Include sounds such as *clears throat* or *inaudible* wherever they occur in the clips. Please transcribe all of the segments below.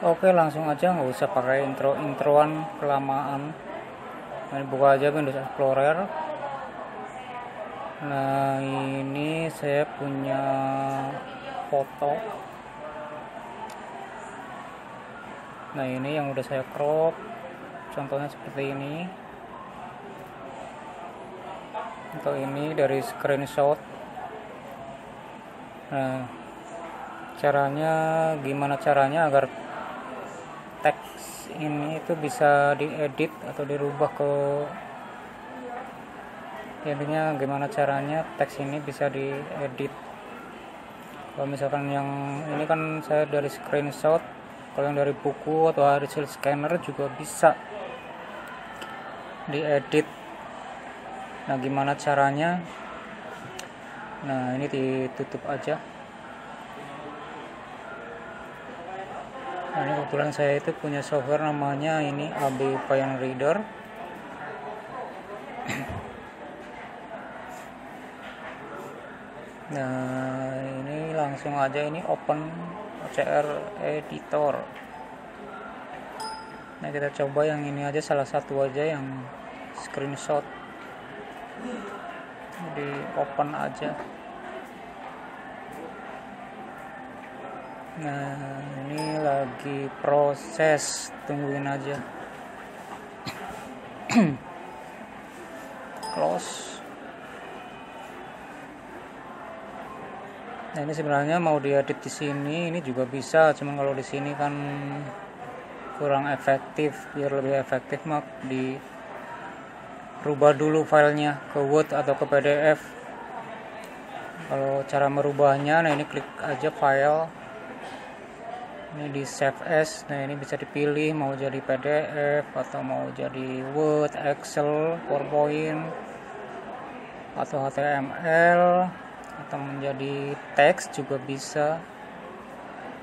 Oke langsung aja nggak usah pakai intro introan kelamaan. Ini buka aja Windows Explorer. Nah ini saya punya foto. Nah ini yang udah saya crop. Contohnya seperti ini. Untuk ini dari screenshot. Nah caranya gimana caranya agar teks ini itu bisa diedit atau dirubah ke intinya gimana caranya teks ini bisa diedit. Kalau misalkan yang ini kan saya dari screenshot kalau yang dari buku atau hasil scanner juga bisa diedit. Nah gimana caranya? Nah ini ditutup aja nah, ini kebetulan saya itu punya software namanya ini AB Payan Reader. *clears throat* Nah ini langsung aja ini open OCR editor. Nah kita coba yang ini aja salah satu aja yang screenshot. Di open aja nah ini lagi proses. Tungguin aja. *clears throat* Close. Nah ini sebenarnya mau diedit di sini ini juga bisa. Cuman kalau di sini kan kurang efektif. Biar lebih efektif mak di rubah dulu filenya ke Word atau ke PDF kalau cara merubahnya nah ini klik aja file ini di save as nah ini bisa dipilih mau jadi PDF atau mau jadi Word, Excel, PowerPoint atau HTML atau menjadi teks juga bisa.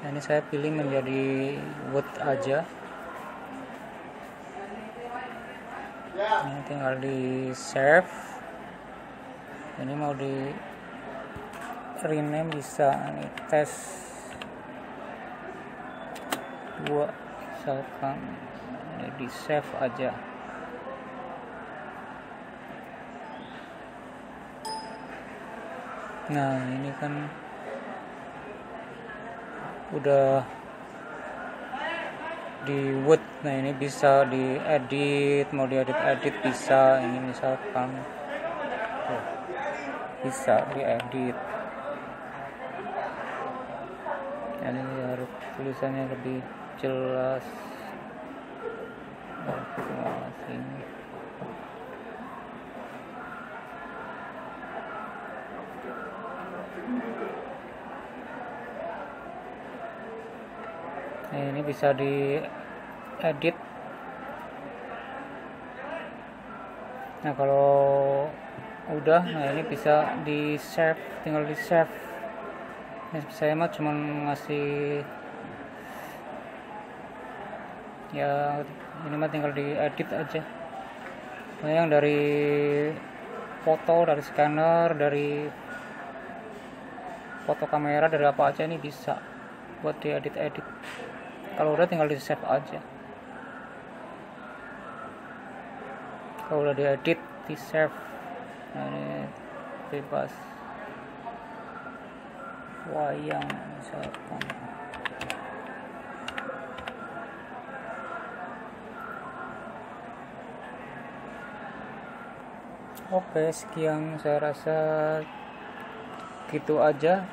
Nah, ini saya pilih menjadi Word aja. Ini tinggal di save ini mau di rename bisa ini tes dua misalkan di save aja. Nah ini kan udah di Word nah ini bisa diedit mau diedit edit bisa. Ini misalkan oh, bisa diedit. Ini harus tulisannya lebih jelas. Nah, ini bisa diedit. Nah kalau udah nah ini bisa di save tinggal di save nah, saya mah cuma ngasih ya ini mah tinggal diedit aja. Nah, yang dari foto dari scanner dari foto kamera dari apa aja ini bisa buat diedit edit kalau udah tinggal di save aja. Kalau udah diedit di save nah ini bebas. Wayang misalkan Oke, sekian saya rasa gitu aja